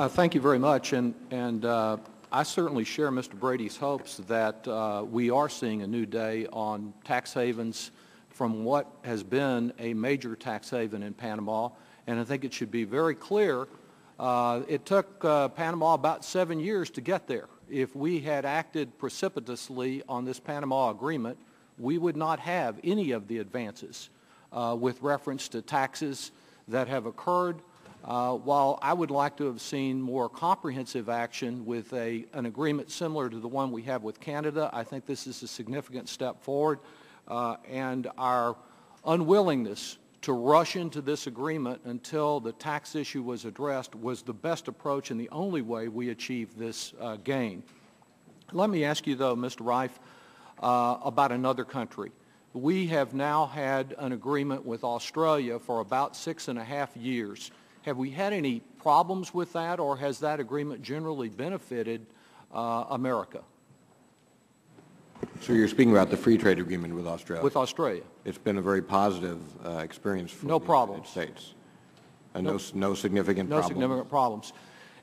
Uh, Thank you very much, and, and uh, I certainly share Mr. Brady's hopes that uh, we are seeing a new day on tax havens from what has been a major tax haven in Panama, and I think it should be very clear, uh, it took uh, Panama about seven years to get there. If we had acted precipitously on this Panama agreement, we would not have any of the advances uh, with reference to taxes that have occurred uh, While I would like to have seen more comprehensive action with a, an agreement similar to the one we have with Canada, I think this is a significant step forward. Uh, and our unwillingness to rush into this agreement until the tax issue was addressed was the best approach and the only way we achieved this uh, gain. Let me ask you, though, Mr. Reif, uh, about another country. We have now had an agreement with Australia for about six and a half years. Have we had any problems with that, or has that agreement generally benefited uh, America So you're speaking about the free trade agreement with Australia? with Australia? It's been a very positive uh, experience for No the problems. United States. And no, s- no significant No problems? significant problems.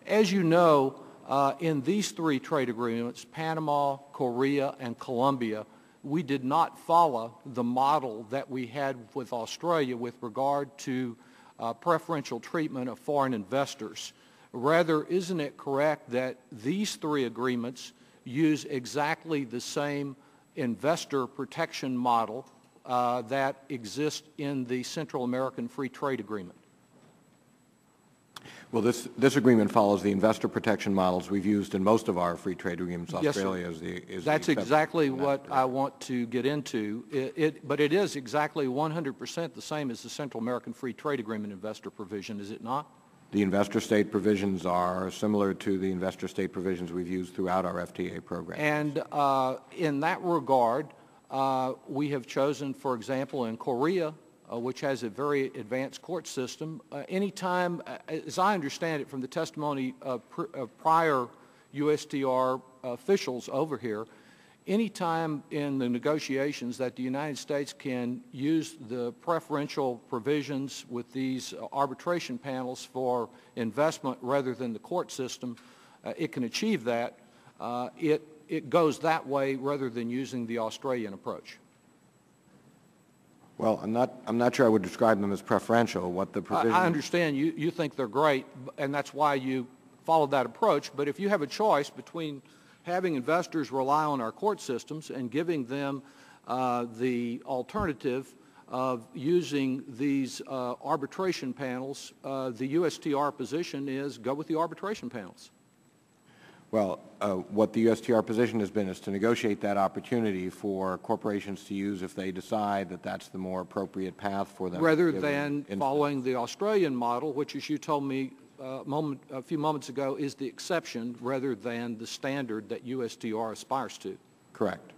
As you know, uh, in these three trade agreements, Panama, Korea, and Colombia, we did not follow the model that we had with Australia with regard to uh, preferential treatment of foreign investors. Rather, isn't it correct that these three agreements use exactly the same investor protection model uh, that exists in the Central American Free Trade Agreement? Well, this, this agreement follows the investor protection models we've used in most of our free trade agreements. Yes, sir. Australia is the, is the That's exception exactly in that what I want to get into. It, it- but it is exactly 100% the same as the Central American Free Trade Agreement investor provision, is it not? The investor state provisions are similar to the investor state provisions we've used throughout our FTA program. And uh, in that regard, uh, we have chosen, for example, in Korea, uh, which has a very advanced court system, uh, anytime, uh, as I understand it from the testimony of, pr- of prior USTR officials over here, anytime in the negotiations that the United States can use the preferential provisions with these uh, arbitration panels for investment rather than the court system, uh, it can achieve that. It, it goes that way rather than using the Australian approach. Well, I'm not, I'm not sure I would describe them as preferential. What the I, provision... I understand you, you think they're great, and that's why you followed that approach. But if you have a choice between having investors rely on our court systems and giving them uh, the alternative of using these uh, arbitration panels, uh, the USTR position is go with the arbitration panels. Well, uh, what the USTR position has been is to negotiate that opportunity for corporations to use if they decide that that's the more appropriate path for them. rather than following the Australian model, which, as you told me uh, a moment, a few moments ago, is the exception rather than the standard that USTR aspires to. Correct.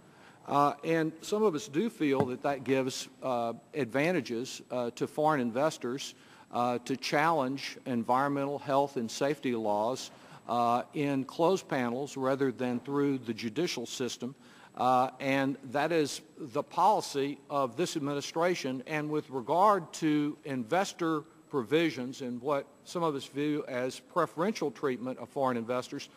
Uh, And some of us do feel that that gives uh, advantages uh, to foreign investors uh, to challenge environmental, health, and safety laws uh, in closed panels rather than through the judicial system. Uh, And that is the policy of this administration. And with regard to investor provisions and what some of us view as preferential treatment of foreign investors,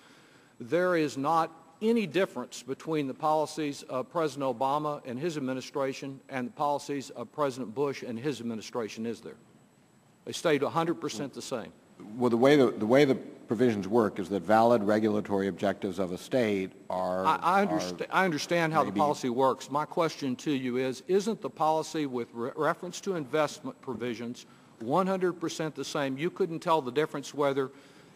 there is not any difference between the policies of President Obama and his administration and the policies of President Bush and his administration, is there? They stayed 100% the same. Well, the way the, the way the provisions work is that valid regulatory objectives of a state are... I, I, are- understand, I understand how the policy works. My question to you is, isn't the policy with re- reference to investment provisions 100% the same? You couldn't tell the difference whether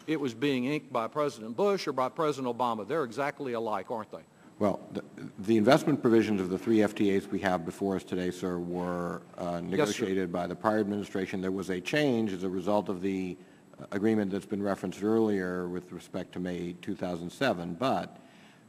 it was being inked by President Bush or by President Obama. They're exactly alike, aren't they? Well, the, the investment provisions of the three FTAs we have before us today, sir, were uh, negotiated by the prior administration. There was a change as a result of the agreement that's been referenced earlier with respect to May 2007, but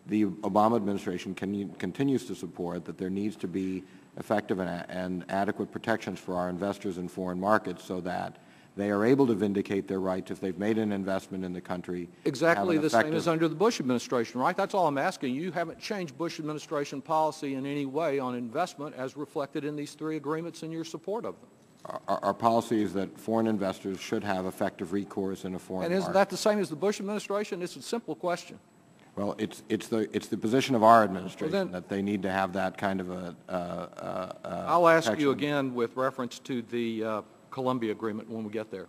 the Obama administration con- continues to support that there needs to be effective and, and adequate protections for our investors in foreign markets so that they are able to vindicate their rights if they've made an investment in the country. Exactly the same as under the Bush administration, right? That's all I'm asking. You haven't changed Bush administration policy in any way on investment as reflected in these three agreements and your support of them. Our, our policy is that foreign investors should have effective recourse in a foreign And isn't market. that the same as the Bush administration? It's a simple question. Well, it's, it's the, it's the position of our administration then- that they need to have that kind of a, uh, uh, I'll ask you again with reference to the uh, Colombia agreement when we get there.